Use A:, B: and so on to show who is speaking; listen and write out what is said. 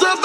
A: just a